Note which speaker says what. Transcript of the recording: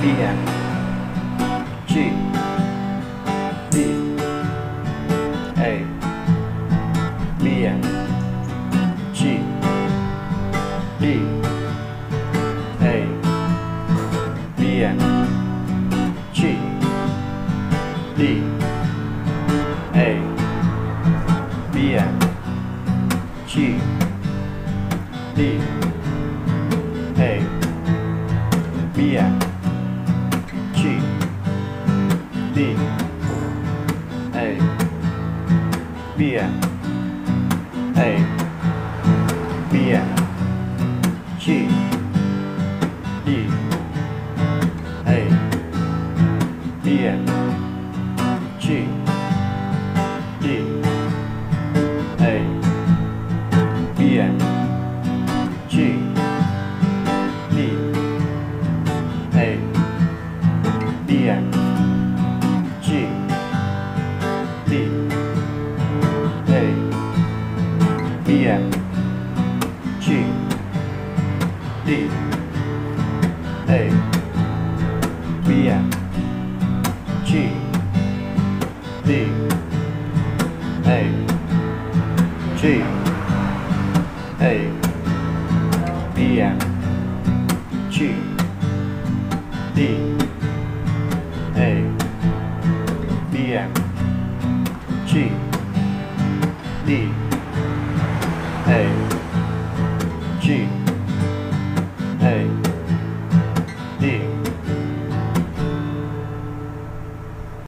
Speaker 1: B M. G. D. A. B M. G. D A. B M. G. D. A. B M. G. D. A. B B M A B M G D A B M G D A B M G D A B B M G D A B M G D A G A B M G D A B M G D A